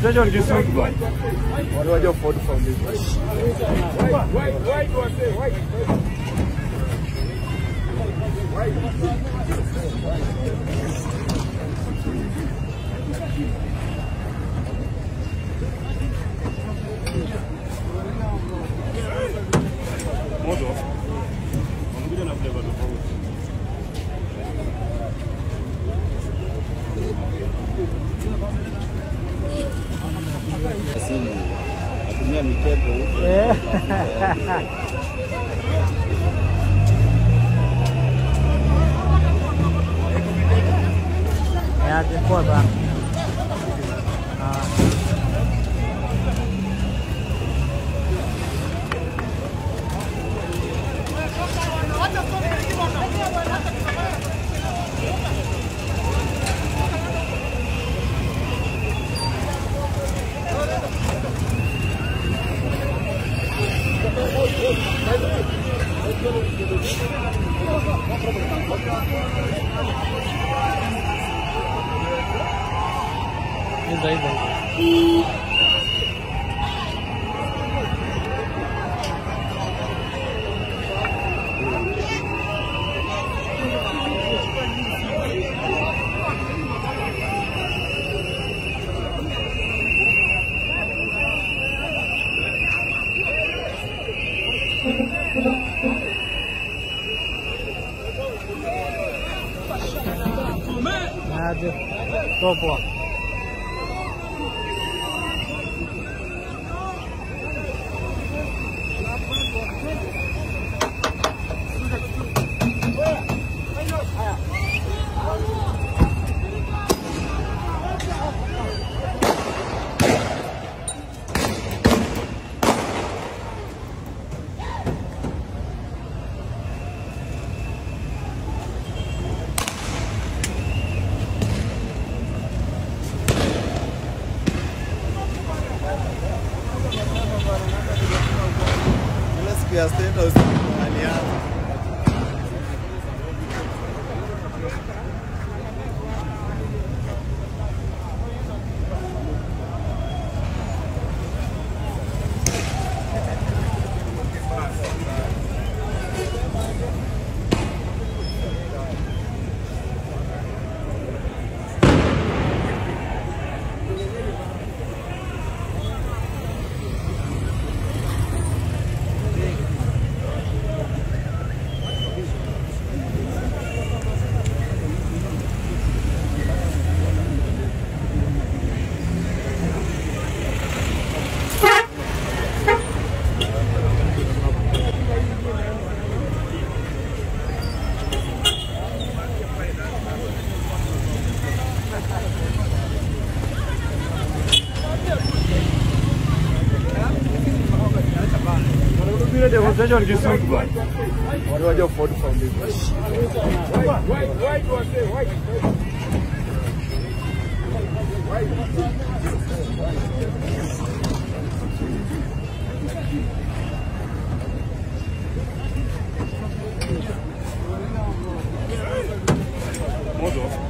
demonstration kì í sún ìgbà. wọ́n ní wọ́n jẹ́ fọ́ọ̀dù foundation. Moto. Mikebe huko. É, tem que botar. Isso aí. Tô, pô. Ile siku ya Demonstration kì í sún ìgbà. Wọ́n ní wọ́n jẹ́ fọ́ọ̀dù foundation. Moto. Wanakuja